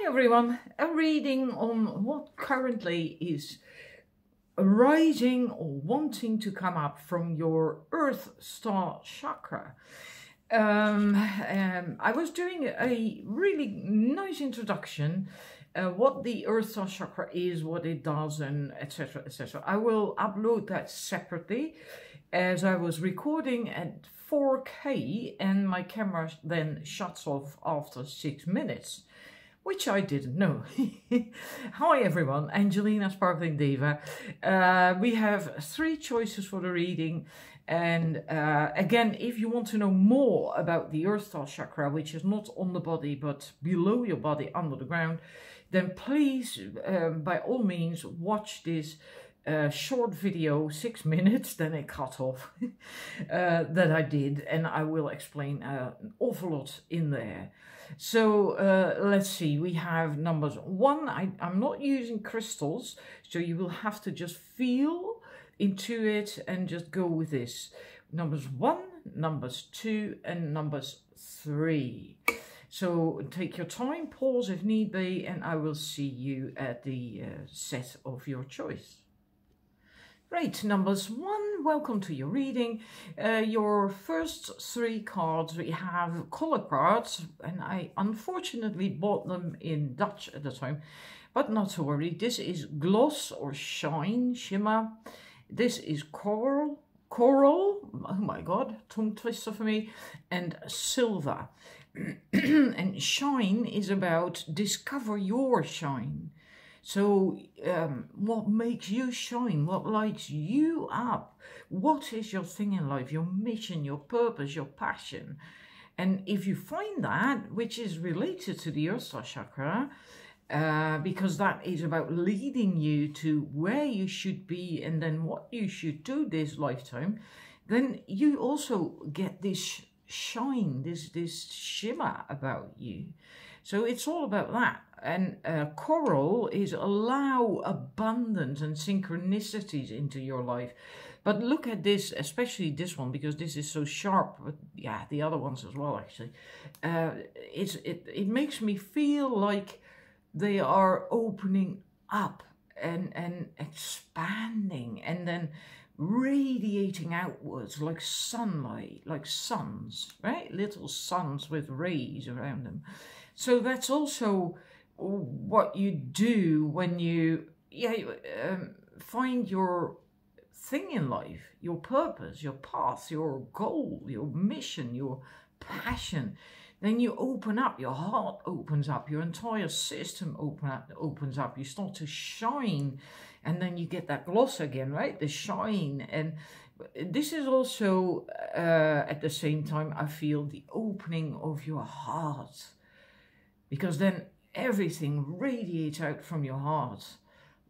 Hi everyone, a reading on what currently is arising or wanting to come up from your Earth Star chakra. Um, um, I was doing a really nice introduction, uh, what the Earth Star chakra is, what it does, and etc. etc. I will upload that separately as I was recording at 4K and my camera then shuts off after six minutes which I didn't know. Hi everyone, Angelina Sparkling Diva. Uh, we have three choices for the reading. And uh, again, if you want to know more about the Earth Star Chakra, which is not on the body, but below your body, under the ground, then please, um, by all means, watch this uh, short video, six minutes, then it cut off, uh, that I did. And I will explain uh, an awful lot in there. So uh, let's see, we have numbers one. I, I'm not using crystals, so you will have to just feel into it and just go with this. Numbers one, numbers two, and numbers three. So take your time, pause if need be, and I will see you at the uh, set of your choice. Great, numbers one, welcome to your reading. Uh, your first three cards, we have color cards, and I unfortunately bought them in Dutch at the time, but not to worry. This is gloss or shine, shimmer. This is coral, coral, oh my god, tongue twister for me, and silver. and shine is about discover your shine. So, um, what makes you shine? What lights you up? What is your thing in life? Your mission, your purpose, your passion? And if you find that, which is related to the Star Chakra, uh, because that is about leading you to where you should be and then what you should do this lifetime, then you also get this shine, this this shimmer about you. So it's all about that. And uh, coral is allow abundance and synchronicities into your life. But look at this, especially this one, because this is so sharp. But yeah, the other ones as well, actually. Uh, it's it it makes me feel like they are opening up and and expanding, and then radiating outwards like sunlight, like suns, right? Little suns with rays around them. So that's also what you do when you yeah um, find your thing in life, your purpose, your path, your goal, your mission, your passion. Then you open up, your heart opens up, your entire system open up, opens up. You start to shine, and then you get that gloss again, right? The shine, and this is also uh, at the same time I feel the opening of your heart because then everything radiates out from your heart.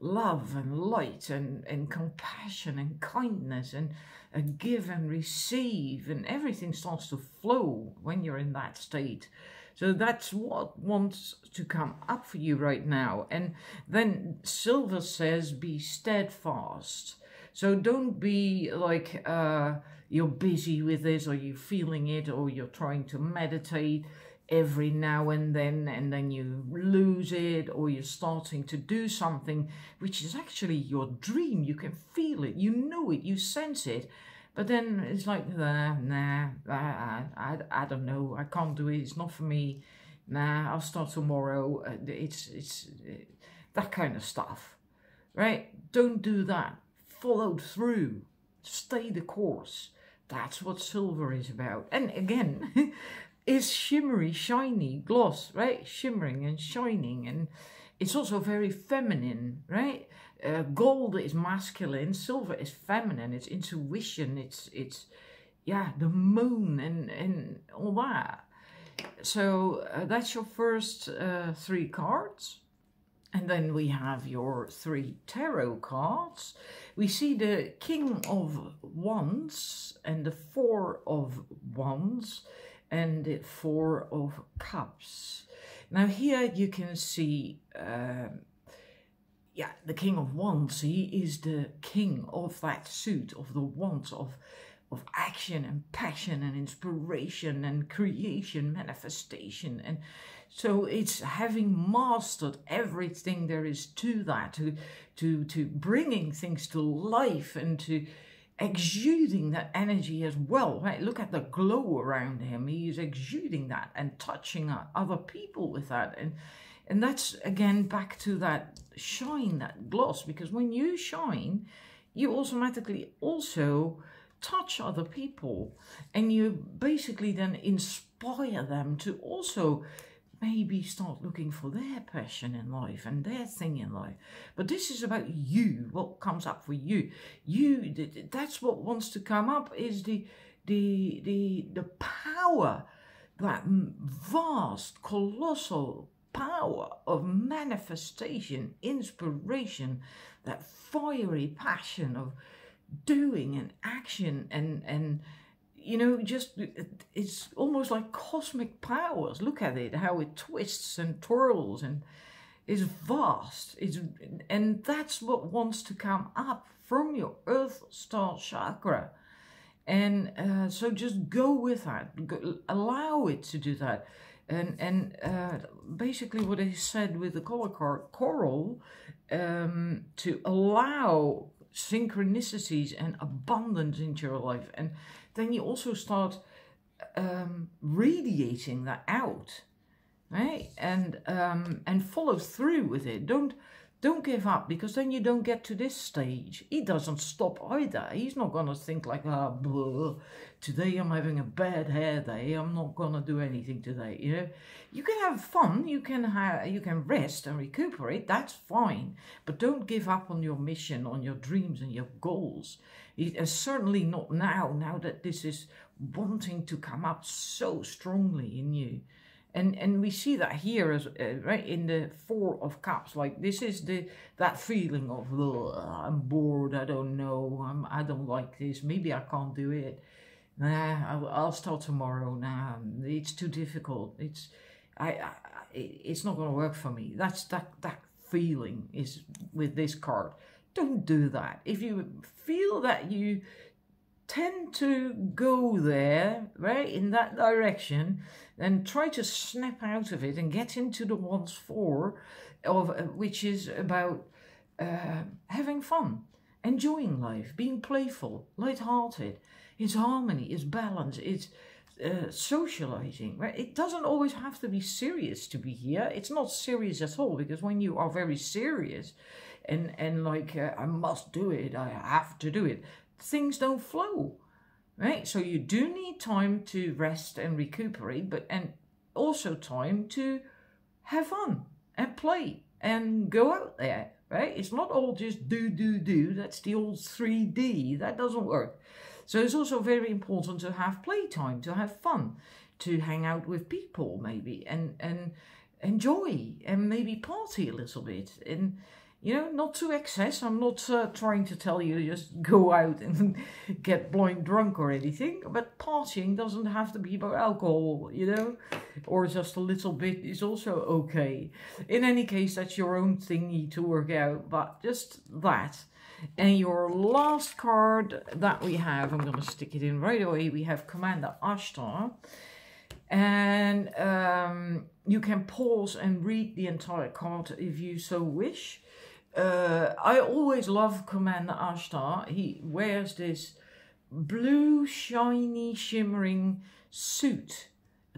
Love and light and, and compassion and kindness and give and receive and everything starts to flow when you're in that state. So that's what wants to come up for you right now. And then silver says be steadfast. So don't be like uh you're busy with this or you're feeling it or you're trying to meditate every now and then and then you lose it or you're starting to do something which is actually your dream. You can feel it. You know it. You sense it. But then it's like nah nah I, I, I don't know. I can't do it. It's not for me. Nah i'll start tomorrow. It's it's uh, that kind of stuff right? Don't do that. Follow through. Stay the course. That's what silver is about. And again is shimmery, shiny, gloss, right? Shimmering and shining. And it's also very feminine, right? Uh, gold is masculine, silver is feminine, it's intuition, it's, it's yeah, the moon and, and all that. So uh, that's your first uh, three cards. And then we have your three tarot cards. We see the King of Wands and the Four of Wands and the Four of Cups. Now here you can see, um, yeah, the King of Wands. He is the king of that suit, of the wands, of, of action and passion and inspiration and creation, manifestation. And So it's having mastered everything there is to that, to to to bringing things to life and to exuding that energy as well. Right? Look at the glow around him. He is exuding that and touching other people with that. And and that's again back to that shine, that gloss, because when you shine, you automatically also touch other people and you basically then inspire them to also maybe start looking for their passion in life and their thing in life. But this is about you, what comes up for you. You that's what wants to come up is the the the the power, that vast, colossal power of manifestation, inspiration, that fiery passion of doing and action and and you know, just it's almost like cosmic powers. Look at it, how it twists and twirls and is vast. It's and that's what wants to come up from your Earth Star chakra. And uh, so just go with that. Go, allow it to do that. And and uh, basically what I said with the color card coral, um, to allow synchronicities and abundance into your life and then you also start um, radiating that out, right? And um, and follow through with it. Don't don't give up because then you don't get to this stage. He doesn't stop either. He's not gonna think like, ah, oh, today I'm having a bad hair day. I'm not gonna do anything today. You know, you can have fun. You can have you can rest and recuperate. That's fine. But don't give up on your mission, on your dreams and your goals. Uh, certainly not now, now that this is wanting to come up so strongly in you. And, and we see that here as uh, right in the four of cups. Like this is the that feeling of i'm bored i don't know I'm, i don't like this maybe i can't do it. Nah i'll, I'll start tomorrow nah it's too difficult it's i, I it's not going to work for me. That's that that feeling is with this card. Don't do that. If you feel that you tend to go there, right, in that direction, then try to snap out of it and get into the wands four, of uh, which is about uh, having fun, enjoying life, being playful, light-hearted. It's harmony, it's balance, it's uh, socializing. Right? It doesn't always have to be serious to be here. It's not serious at all because when you are very serious, and and like uh, I must do it, I have to do it. Things don't flow, right? So you do need time to rest and recuperate, but and also time to have fun and play and go out there, right? It's not all just do do do. That's the old three D. That doesn't work. So it's also very important to have playtime, to have fun, to hang out with people maybe and and enjoy and maybe party a little bit and you know, not to excess. I'm not uh, trying to tell you just go out and get blind drunk or anything, but partying doesn't have to be about alcohol, you know, or just a little bit is also okay. In any case, that's your own thingy to work out, but just that. And your last card that we have, I'm going to stick it in right away. We have Commander Ashtar. And um, you can pause and read the entire card if you so wish. Uh, I always love Commander Ashtar. He wears this blue, shiny, shimmering suit,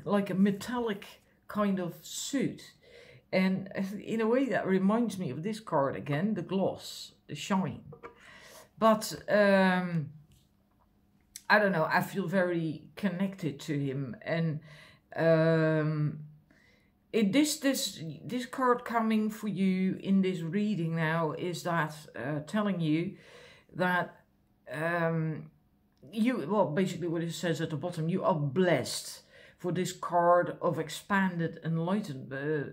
like a metallic kind of suit. And in a way, that reminds me of this card again the gloss, the shine. But um, I don't know, I feel very connected to him. And um, it, this this this card coming for you in this reading now is that uh, telling you that um, you well basically what it says at the bottom you are blessed for this card of expanded enlightenment uh,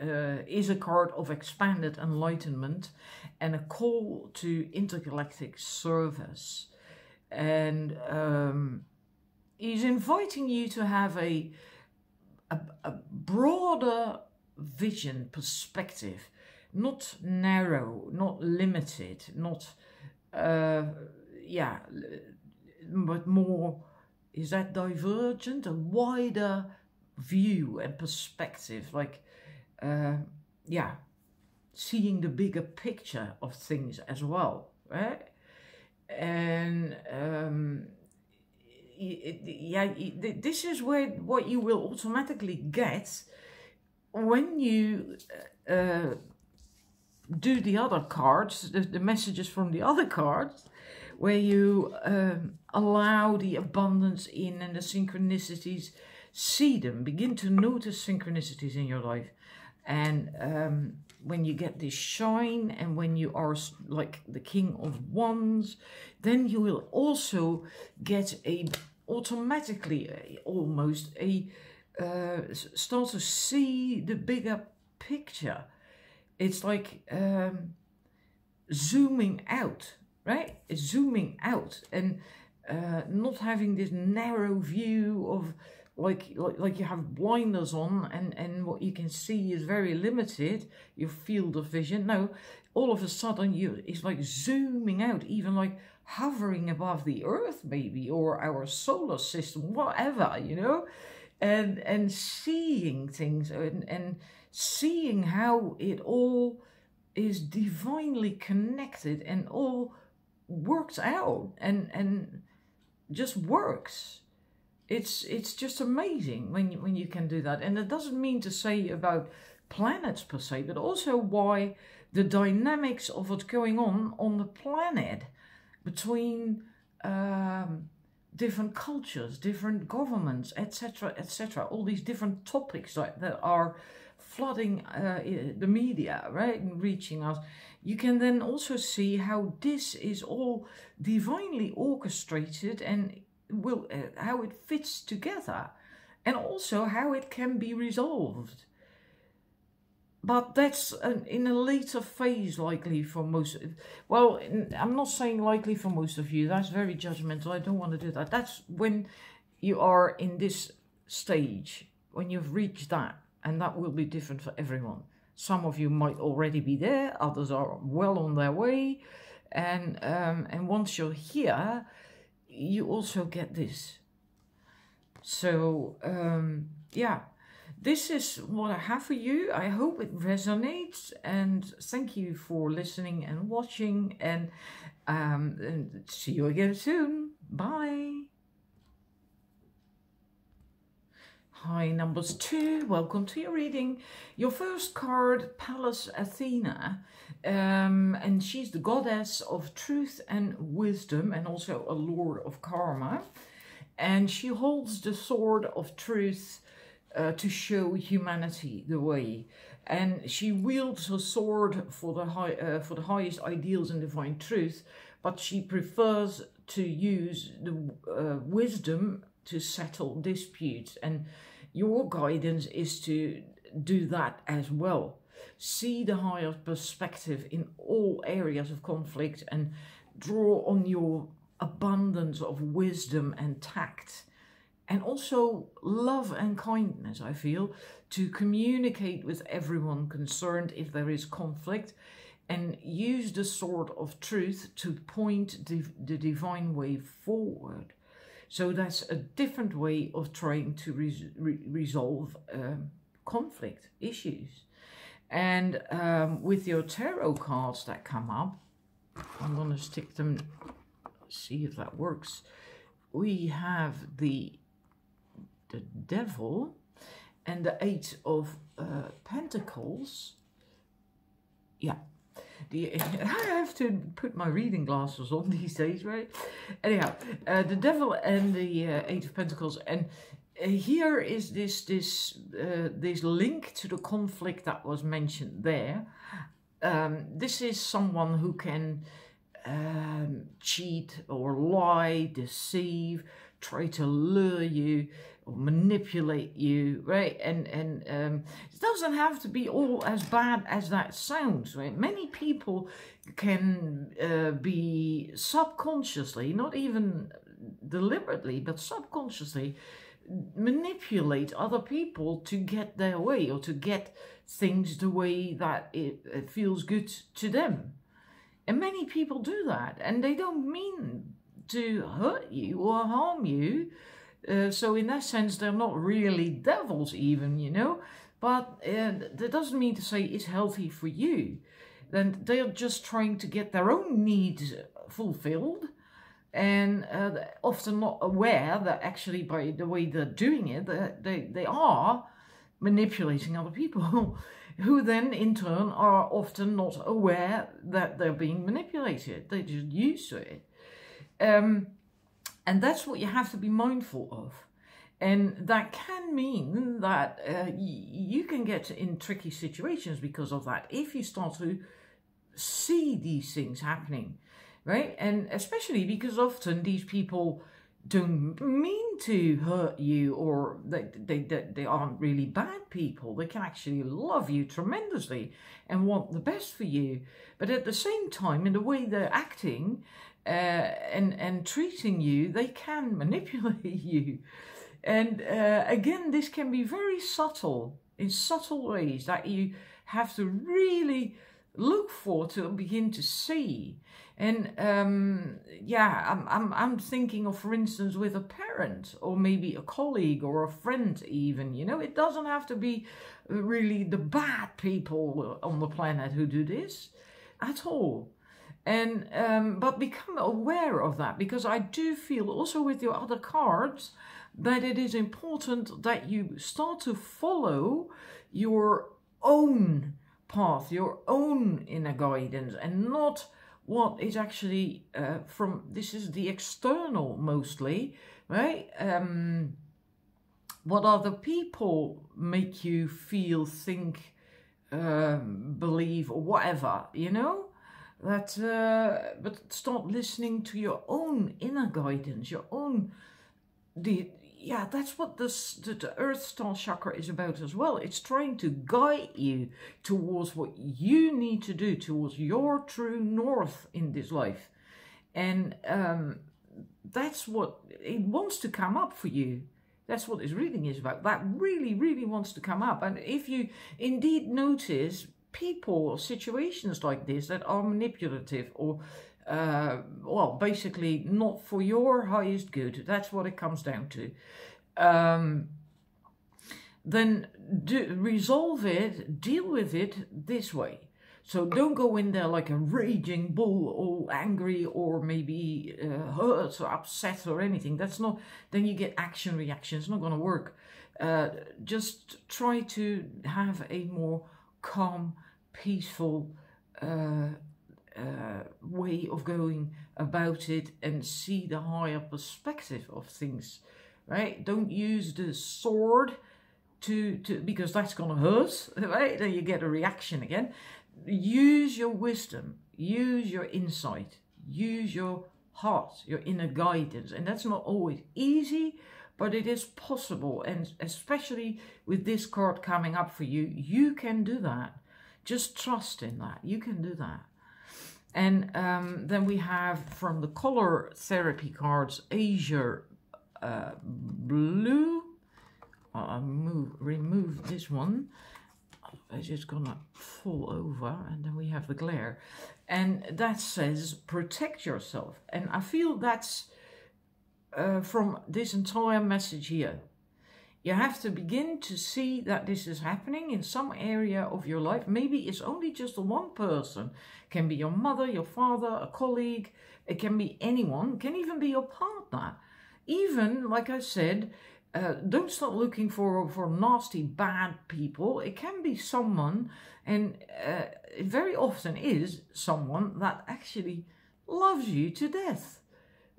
uh, is a card of expanded enlightenment and a call to intergalactic service. And um, he's inviting you to have a a, a broader vision, perspective, not narrow, not limited, not, uh, yeah, but more, is that divergent, a wider view and perspective, like, uh, yeah, seeing the bigger picture of things as well, right? And um, yeah, this is where what you will automatically get when you uh, do the other cards, the, the messages from the other cards, where you um, allow the abundance in and the synchronicities, see them, begin to notice synchronicities in your life. And um, when you get this shine and when you are like the king of wands, then you will also get a automatically almost a uh, start to see the bigger picture. It's like um, zooming out, right? It's zooming out and uh, not having this narrow view of like, like like you have blinders on and and what you can see is very limited your field of vision no all of a sudden you it's like zooming out even like hovering above the earth maybe or our solar system whatever you know? And and seeing things and, and seeing how it all is divinely connected and all works out and and just works. It's it's just amazing when you, when you can do that. And it doesn't mean to say about planets per se but also why the dynamics of what's going on on the planet between um, different cultures, different governments, etc., etc. All these different topics that, that are flooding uh, the media, right, and reaching us. You can then also see how this is all divinely orchestrated and will uh, how it fits together, and also how it can be resolved but that's an, in a later phase likely for most well i'm not saying likely for most of you that's very judgmental i don't want to do that. That's when you are in this stage when you've reached that and that will be different for everyone. Some of you might already be there others are well on their way and um, and once you're here you also get this. So um, yeah this is what I have for you. I hope it resonates and thank you for listening and watching and, um, and see you again soon. Bye. Hi, numbers two. Welcome to your reading. Your first card, Pallas Athena, um, and she's the goddess of truth and wisdom, and also a lord of karma. And she holds the sword of truth uh, to show humanity the way. And she wields her sword for the high, uh, for the highest ideals and divine truth, but she prefers to use the uh, wisdom to settle disputes. And your guidance is to do that as well. See the higher perspective in all areas of conflict and draw on your abundance of wisdom and tact and also love and kindness, I feel, to communicate with everyone concerned if there is conflict and use the sword of truth to point the, the divine way forward. So that's a different way of trying to res re resolve um, conflict issues. And um, with your tarot cards that come up, I'm going to stick them, see if that works. We have the the devil and the eight of uh, pentacles yeah the, I have to put my reading glasses on these days, right? Anyhow, uh, the devil and the uh, eight of pentacles, and uh, here is this this uh, this link to the conflict that was mentioned there. Um, this is someone who can um, cheat or lie, deceive, try to lure you, or manipulate you, right? And and um, it doesn't have to be all as bad as that sounds, right? Many people can uh, be subconsciously, not even deliberately, but subconsciously manipulate other people to get their way or to get things the way that it, it feels good to them. And many people do that, and they don't mean to hurt you or harm you Uh, so in that sense, they're not really devils even, you know. But uh, that doesn't mean to say it's healthy for you. Then they're just trying to get their own needs fulfilled and uh, often not aware that actually by the way they're doing it, they, they are manipulating other people who then in turn are often not aware that they're being manipulated. They're just used to it. Um, and that's what you have to be mindful of. And that can mean that uh, you can get in tricky situations because of that if you start to see these things happening, right? And especially because often these people don't mean to hurt you or they, they, they, they aren't really bad people. They can actually love you tremendously and want the best for you. But at the same time, in the way they're acting uh, and, and treating you, they can manipulate you. And uh, again, this can be very subtle, in subtle ways that you have to really look for to begin to see. And um, yeah, I'm, I'm, I'm thinking of, for instance, with a parent or maybe a colleague or a friend, even. You know, it doesn't have to be really the bad people on the planet who do this at all. And um, but become aware of that because I do feel also with your other cards that it is important that you start to follow your own path, your own inner guidance, and not what is actually uh, from this is the external mostly, right? Um, what other people make you feel, think, um, believe, or whatever, you know? That, uh, but start listening to your own inner guidance, your own the yeah, that's what this, the, the Earth Star Chakra is about as well. It's trying to guide you towards what you need to do, towards your true north in this life. And um, that's what it wants to come up for you. That's what this reading is about. That really, really wants to come up. And if you indeed notice people or situations like this that are manipulative or uh, well, basically not for your highest good. That's what it comes down to. Um, then do, resolve it, deal with it this way. So don't go in there like a raging bull, all angry or maybe uh, hurt or upset or anything. That's not, then you get action reaction. It's not going to work. Uh, just try to have a more calm, peaceful, uh, uh, way of going about it and see the higher perspective of things, right? Don't use the sword to, to because that's going to hurt, right? Then you get a reaction again. Use your wisdom, use your insight, use your heart, your inner guidance. And that's not always easy, but it is possible. And especially with this card coming up for you, you can do that. Just trust in that. You can do that. And um, then we have from the color therapy cards, Azure uh, Blue. I'll move, remove this one. It's just gonna fall over and then we have the glare. And that says protect yourself. And I feel that's uh, from this entire message here. You have to begin to see that this is happening in some area of your life. Maybe it's only just one person. It can be your mother, your father, a colleague. It can be anyone. It can even be your partner. Even, like I said, uh, don't start looking for, for nasty, bad people. It can be someone, and uh, it very often is someone that actually loves you to death.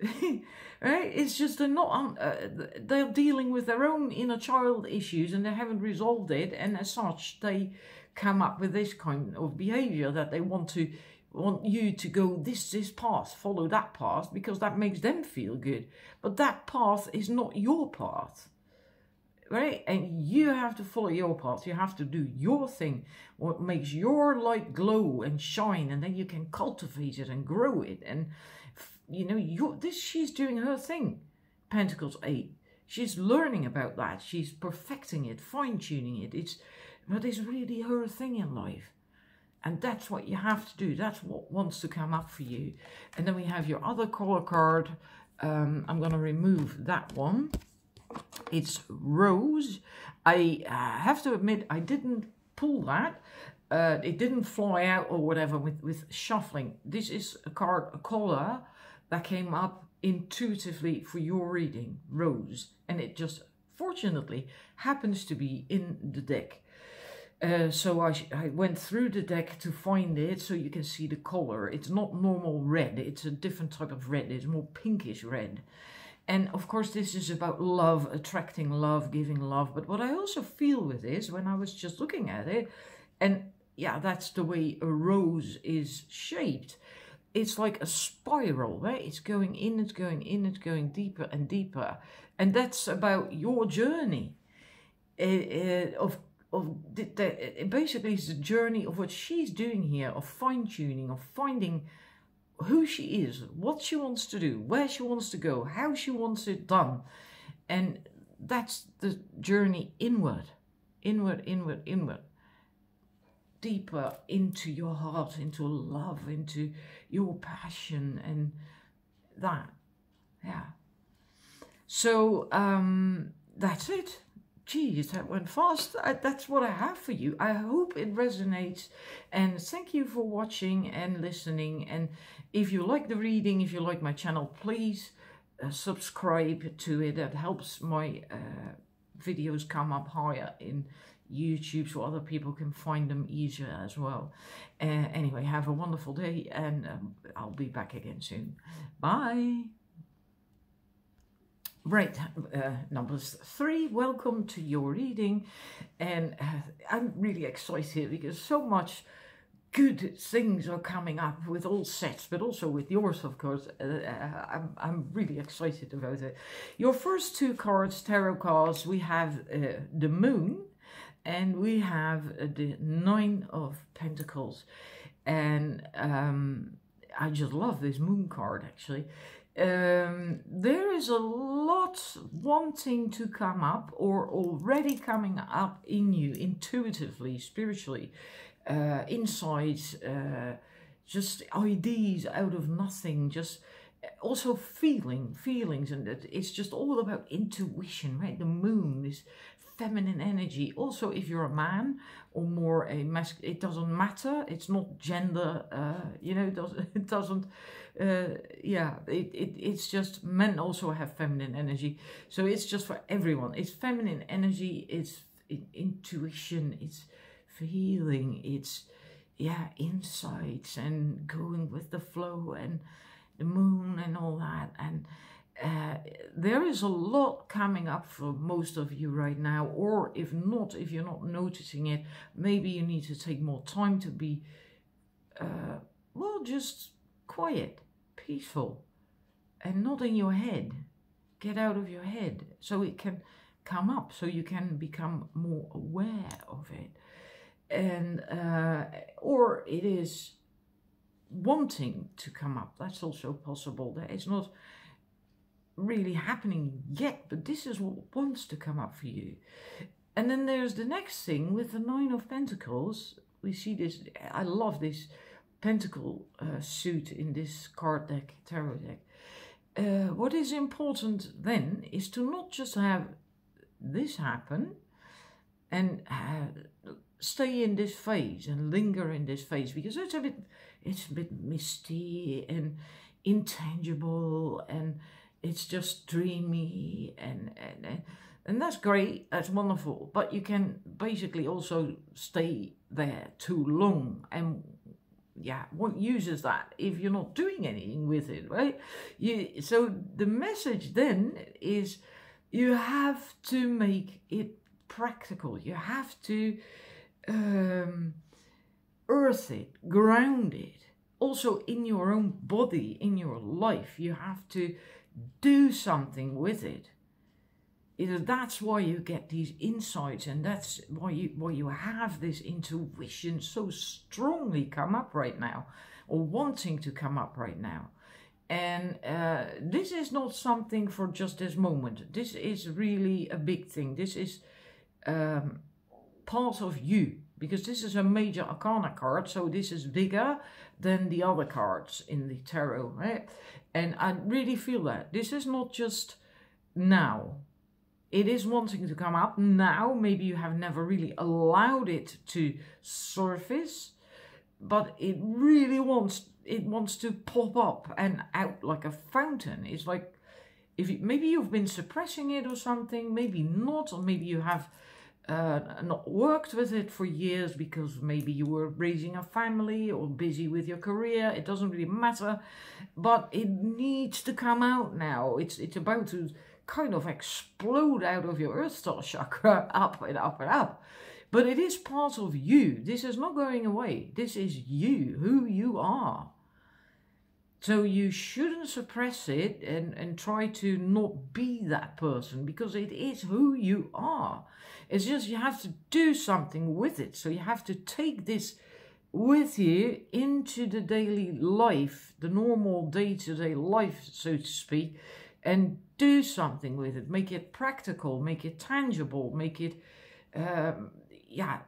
right? It's just they're not, uh, they're dealing with their own inner child issues and they haven't resolved it. And as such, they come up with this kind of behavior that they want to, want you to go this, this path, follow that path because that makes them feel good. But that path is not your path. Right? And you have to follow your path. You have to do your thing, what makes your light glow and shine, and then you can cultivate it and grow it. And you know, you this she's doing her thing. Pentacles 8. She's learning about that. She's perfecting it, fine-tuning it. It's but it's really her thing in life. And that's what you have to do. That's what wants to come up for you. And then we have your other color card. Um, I'm going to remove that one. It's Rose. I uh, have to admit, I didn't pull that. Uh, it didn't fly out or whatever with, with shuffling. This is a card, a color that came up intuitively for your reading, Rose. And it just, fortunately, happens to be in the deck. Uh, so I, I went through the deck to find it so you can see the color. It's not normal red, it's a different type of red, it's more pinkish red. And of course this is about love, attracting love, giving love. But what I also feel with this, when I was just looking at it, and yeah, that's the way a rose is shaped. It's like a spiral, right? It's going in, it's going in, it's going deeper and deeper. And that's about your journey. Uh, uh, of of the, the, it basically is the journey of what she's doing here of fine tuning of finding who she is what she wants to do where she wants to go how she wants it done and that's the journey inward inward inward inward deeper into your heart into love into your passion and that yeah so um that's it geez, that went fast. I, that's what I have for you. I hope it resonates. And thank you for watching and listening. And if you like the reading, if you like my channel, please uh, subscribe to it. That helps my uh, videos come up higher in YouTube so other people can find them easier as well. Uh, anyway, have a wonderful day and um, I'll be back again soon. Bye. Right, uh, numbers three, welcome to your reading. And uh, I'm really excited because so much good things are coming up with all sets, but also with yours, of course. Uh, uh, I'm, I'm really excited about it. Your first two cards, tarot cards, we have uh, the moon and we have uh, the nine of pentacles. And um, I just love this moon card, actually um, there is a lot wanting to come up or already coming up in you intuitively, spiritually, uh, insights, uh, just ideas out of nothing, just also feeling, feelings, and it's just all about intuition, right? The moon, this feminine energy. Also, if you're a man or more a masculine, it doesn't matter. It's not gender, uh, you know, it doesn't, it doesn't uh, yeah, it, it, it's just men also have feminine energy. So it's just for everyone. It's feminine energy, it's intuition, it's feeling, it's, yeah, insights and going with the flow and the moon and all that. And uh, there is a lot coming up for most of you right now. Or if not, if you're not noticing it, maybe you need to take more time to be, uh, well, just quiet peaceful and not in your head. Get out of your head so it can come up, so you can become more aware of it. And, uh, or it is wanting to come up. That's also possible. That it's not really happening yet, but this is what wants to come up for you. And then there's the next thing with the Nine of Pentacles. We see this, I love this pentacle uh, suit in this card deck, tarot deck. Uh, what is important then is to not just have this happen and uh, stay in this phase and linger in this phase because it's a bit it's a bit misty and intangible and it's just dreamy and and and that's great that's wonderful but you can basically also stay there too long and yeah, what uses that if you're not doing anything with it, right? You, so the message then is you have to make it practical. You have to um, earth it, ground it. Also in your own body, in your life, you have to do something with it. That's why you get these insights and that's why you why you have this intuition so strongly come up right now or wanting to come up right now. And uh, this is not something for just this moment. This is really a big thing. This is um, part of you because this is a major arcana card. So this is bigger than the other cards in the tarot right and i really feel that this is not just now it is wanting to come up now. Maybe you have never really allowed it to surface, but it really wants it wants to pop up and out like a fountain. It's like if you, maybe you've been suppressing it or something, maybe not, or maybe you have uh, not worked with it for years because maybe you were raising a family or busy with your career. It doesn't really matter, but it needs to come out now. It's it's about to kind of explode out of your Earth Star chakra, up and up and up. But it is part of you. This is not going away. This is you, who you are. So you shouldn't suppress it and, and try to not be that person because it is who you are. It's just you have to do something with it. So you have to take this with you into the daily life, the normal day to day life, so to speak, and do something with it. Make it practical, make it tangible, make it, um, yeah,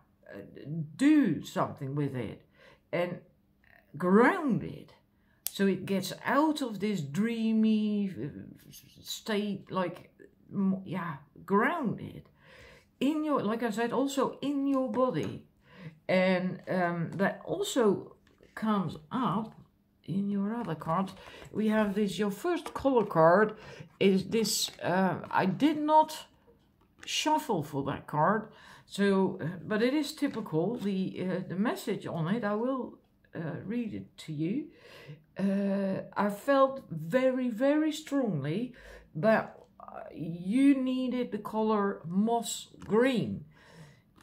do something with it and ground it so it gets out of this dreamy uh, state, like, yeah, grounded in your, like I said, also in your body. And um, that also comes up in your other cards. We have this, your first color card is this, uh, I did not shuffle for that card. So, uh, but it is typical. The uh, the message on it, I will uh, read it to you uh, I felt very, very strongly that you needed the color moss green.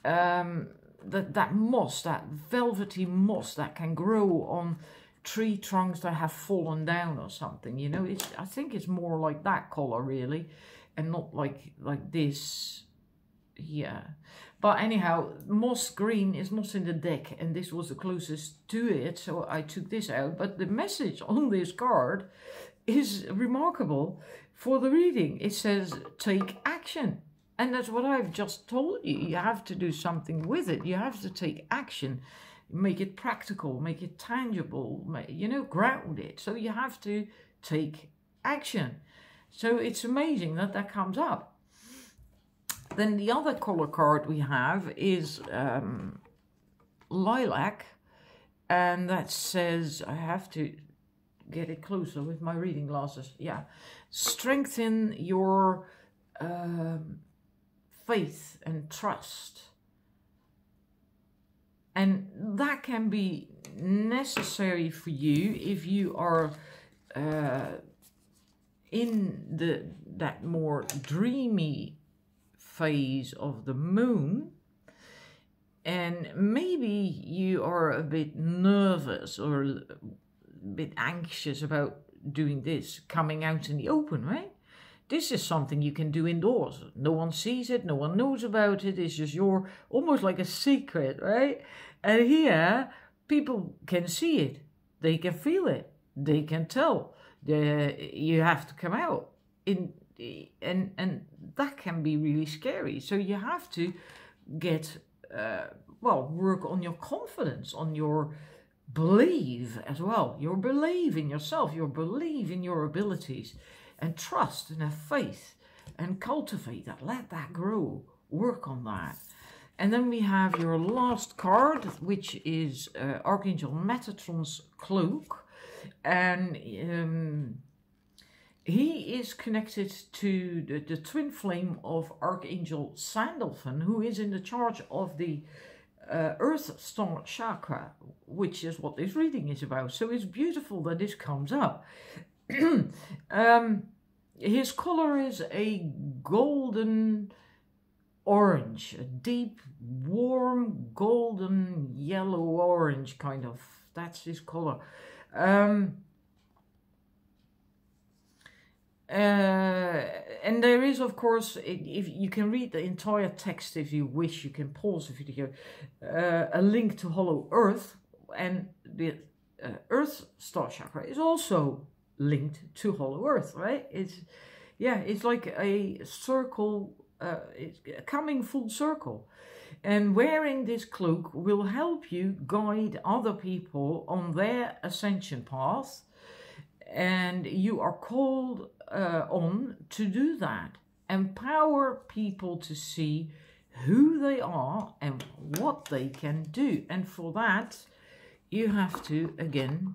Um, that, that moss, that velvety moss that can grow on tree trunks that have fallen down or something. You know, it's I think it's more like that color really, and not like like this. Yeah. But anyhow, moss green is not in the deck and this was the closest to it, so I took this out. But the message on this card is remarkable for the reading. It says, take action. And that's what I've just told you. You have to do something with it. You have to take action, make it practical, make it tangible, you know, ground it. So you have to take action. So it's amazing that that comes up. Then the other color card we have is um, lilac, and that says, I have to get it closer with my reading glasses. Yeah, strengthen your um, faith and trust. And that can be necessary for you if you are uh, in the that more dreamy phase of the moon and maybe you are a bit nervous or a bit anxious about doing this, coming out in the open, right? This is something you can do indoors. No one sees it, no one knows about it. It's just your almost like a secret, right? And here, people can see it, they can feel it, they can tell. The, you have to come out in and and that can be really scary. So you have to get uh, well work on your confidence, on your believe as well. Your believe in yourself, your believe in your abilities, and trust and have faith and cultivate that. Let that grow. Work on that. And then we have your last card, which is uh, Archangel Metatron's cloak. And um, he is connected to the, the twin flame of Archangel Sandalphon, who is in the charge of the uh, Earth Star Chakra, which is what this reading is about. So it's beautiful that this comes up. um, his color is a golden orange, a deep, warm, golden, yellow orange kind of. That's his color. Um, uh, and there is, of course, if you can read the entire text if you wish, you can pause the video, uh, a link to Hollow Earth, and the uh, Earth Star Chakra is also linked to Hollow Earth, right? It's, yeah, it's like a circle, uh, it's coming full circle. And wearing this cloak will help you guide other people on their ascension path. And you are called uh, on to do that. empower people to see who they are and what they can do. And for that, you have to, again,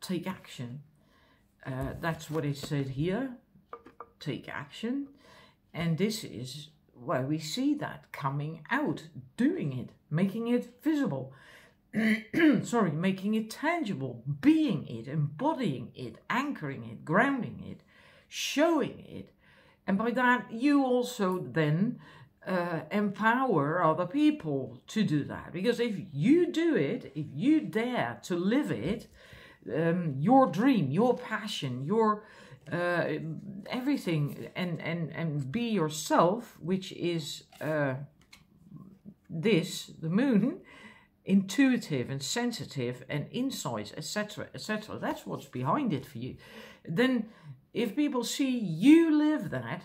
take action. Uh, that's what it said here take action. And this is where we see that coming out, doing it, making it visible. Sorry, making it tangible, being it, embodying it, anchoring it, grounding it, showing it. And by that, you also then uh, empower other people to do that. Because if you do it, if you dare to live it, um, your dream, your passion, your uh, everything, and, and, and be yourself, which is uh, this, the moon, intuitive and sensitive and insights, etc., etc. That's what's behind it for you. Then, if people see you live that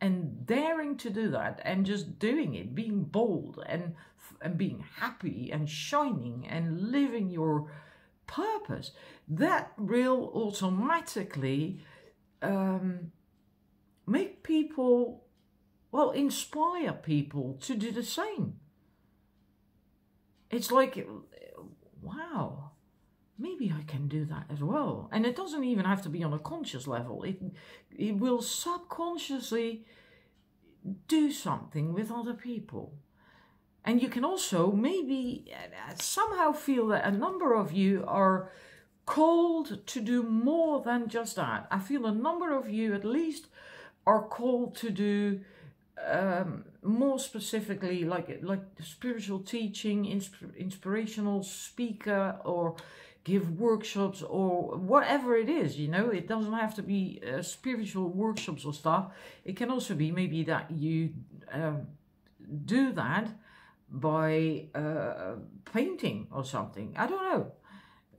and daring to do that and just doing it, being bold and and being happy and shining and living your purpose, that will automatically um, make people, well, inspire people to do the same. It's like, wow, maybe I can do that as well. And it doesn't even have to be on a conscious level. It, it will subconsciously do something with other people. And you can also maybe uh, somehow feel that a number of you are called to do more than just that. I feel a number of you at least are called to do um, more specifically like like spiritual teaching, insp- inspirational speaker, or give workshops or whatever it is. You know, it doesn't have to be uh, spiritual workshops or stuff. It can also be maybe that you um, do that by uh, painting or something. I don't know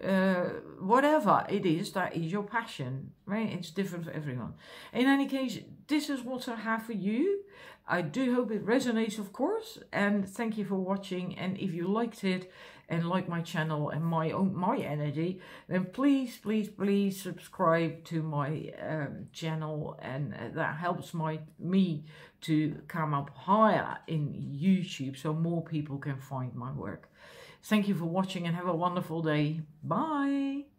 uh, whatever it is that is your passion, right? It's different for everyone. In any case, this is what I have for you. I do hope it resonates, of course, and thank you for watching. And if you liked it and like my channel and my own my energy, then please, please, please subscribe to my um, channel, and uh, that helps my me to come up higher in YouTube, so more people can find my work. Thank you for watching and have a wonderful day. Bye.